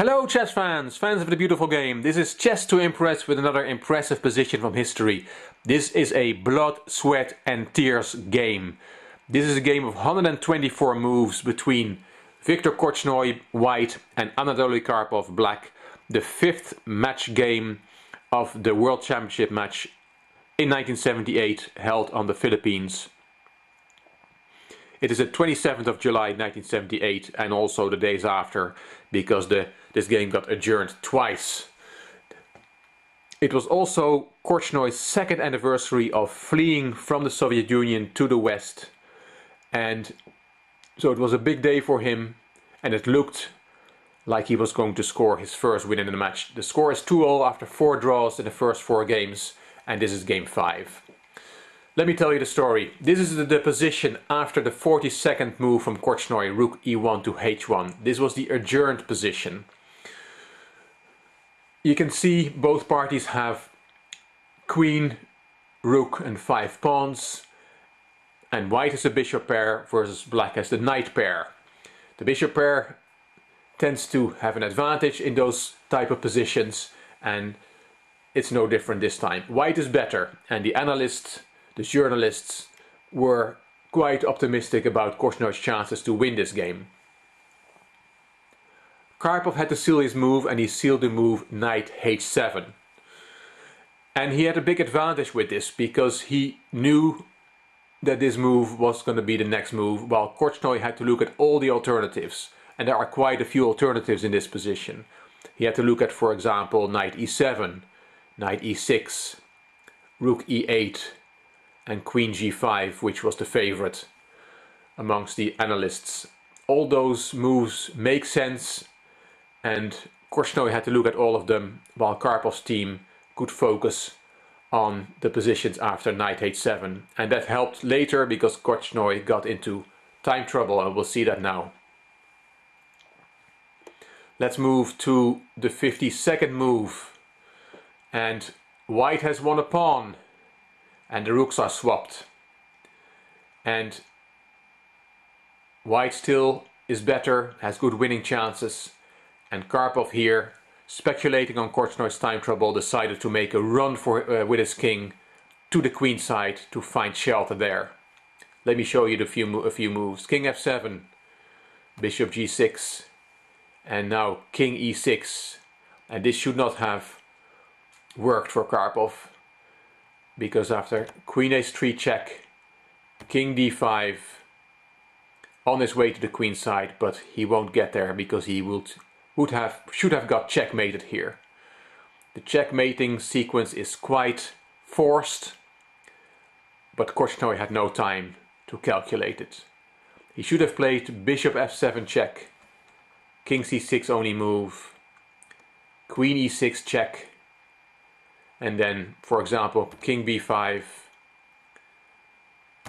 Hello chess fans, fans of the beautiful game. This is Chess to Impress with another impressive position from history. This is a blood, sweat and tears game. This is a game of 124 moves between Viktor Korchnoi, white and Anatoly Karpov, black. The fifth match game of the World Championship match in 1978 held on the Philippines. It is the 27th of July 1978 and also the days after because the, this game got adjourned twice. It was also Korchnoi's second anniversary of fleeing from the Soviet Union to the West and so it was a big day for him and it looked like he was going to score his first win in the match. The score is 2-0 after 4 draws in the first 4 games and this is game 5. Let me tell you the story. This is the, position after the 42nd move from Korchnoi, rook e1 to h1. This was the adjourned position. You can see both parties have queen, rook and five pawns. And white is a bishop pair versus black has the knight pair. The bishop pair tends to have an advantage in those type of positions and it's no different this time. White is better and the analysts the journalists were quite optimistic about Korchnoi's chances to win this game. Karpov had to seal his move and he sealed the move knight h7. And he had a big advantage with this because he knew that this move was going to be the next move while Korchnoi had to look at all the alternatives and there are quite a few alternatives in this position. He had to look at for example knight e7, knight e6, rook e8, and queen g5 which was the favorite amongst the analysts. All those moves make sense and Korchnoi had to look at all of them while Karpov's team could focus on the positions after knight h7 and that helped later because Korchnoi got into time trouble and we'll see that now. Let's move to the 52nd move and white has won a pawn and the rooks are swapped. And white still is better, has good winning chances. And Karpov here, speculating on Korchnoi's time trouble, decided to make a run for uh, with his king to the queen side to find shelter there. Let me show you the few a few moves. King f7, bishop g6, and now king e6. And this should not have worked for Karpov because after queen h3 check, king d5 on his way to the queen side, but he won't get there because he would would have should have got checkmated here. The checkmating sequence is quite forced, but Korchnoi had no time to calculate it. He should have played bishop f7 check, king c6 only move, queen e6 check, and then for example king b5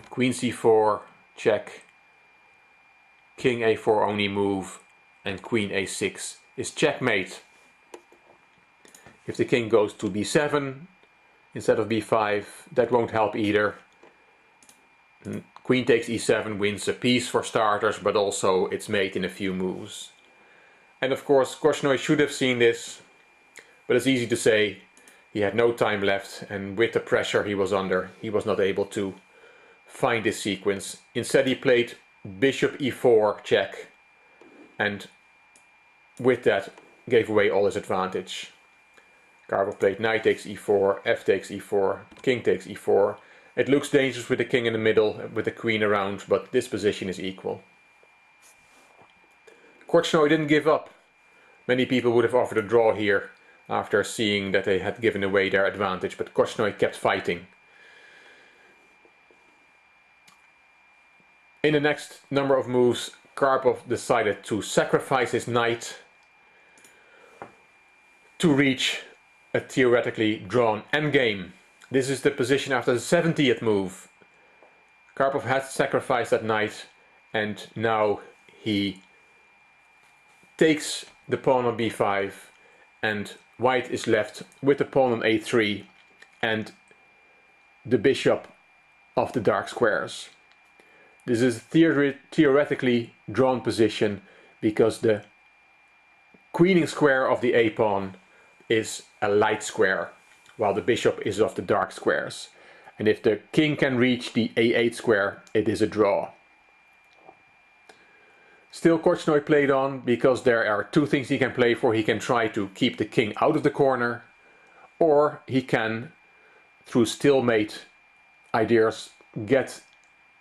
queen c4 check king a4 only move and queen a6 is checkmate. If the king goes to b7 instead of b5 that won't help either. And queen takes e7 wins a piece for starters but also it's made in a few moves. And of course Korchnoi should have seen this but it's easy to say he had no time left and with the pressure he was under he was not able to find this sequence. Instead he played bishop e4 check and with that gave away all his advantage. Karpov played knight takes e4, f takes e4, king takes e4. It looks dangerous with the king in the middle, with the queen around, but this position is equal. Korchnoi didn't give up. Many people would have offered a draw here, after seeing that they had given away their advantage, but Korchnoi kept fighting. In the next number of moves, Karpov decided to sacrifice his knight to reach a theoretically drawn endgame. This is the position after the 70th move. Karpov had sacrificed that knight and now he takes the pawn on b5 and white is left with the pawn on a3 and the bishop of the dark squares. This is a theoretically drawn position because the queening square of the a-pawn is a light square, while the bishop is of the dark squares. And if the king can reach the a8 square, it is a draw. Still Korchnoi played on because there are two things he can play for. He can try to keep the king out of the corner or he can, through stalemate ideas, get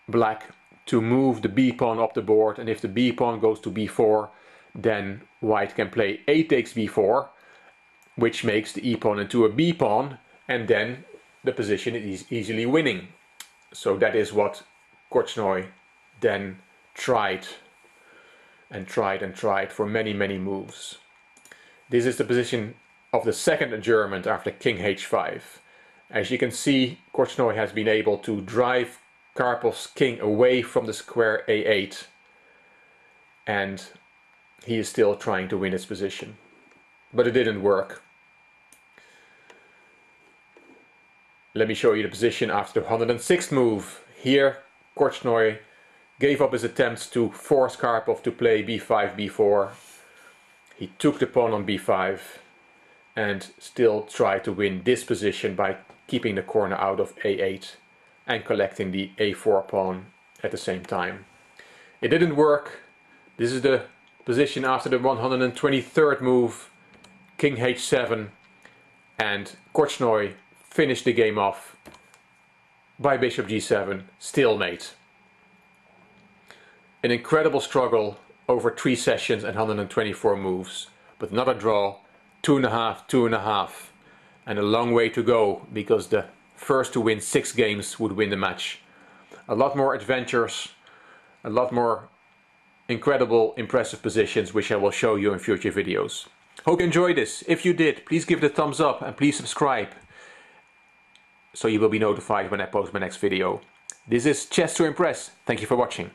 black to move the b-pawn up the board and if the b-pawn goes to b4 then white can play a takes b4 which makes the e-pawn into a b-pawn and then the position is easily winning. So that is what Korchnoi then tried and tried and tried for many, many moves. This is the position of the second adjournment after king h5. As you can see, Korchnoi has been able to drive Karpov's king away from the square a8 and he is still trying to win his position. But it didn't work. Let me show you the position after the 106th move. Here, Korchnoi gave up his attempts to force Karpov to play b5, b4. He took the pawn on b5 and still tried to win this position by keeping the corner out of a8 and collecting the a4 pawn at the same time. It didn't work. This is the position after the 123rd move, king h7 and Korchnoi finished the game off by bishop g7, stalemate. An incredible struggle over three sessions and 124 moves, but not a draw, two and a half, two and a half, and a long way to go because the first to win six games would win the match. A lot more adventures, a lot more incredible, impressive positions, which I will show you in future videos. Hope you enjoyed this. If you did, please give it a thumbs up and please subscribe so you will be notified when I post my next video. This is Chess to Impress. Thank you for watching.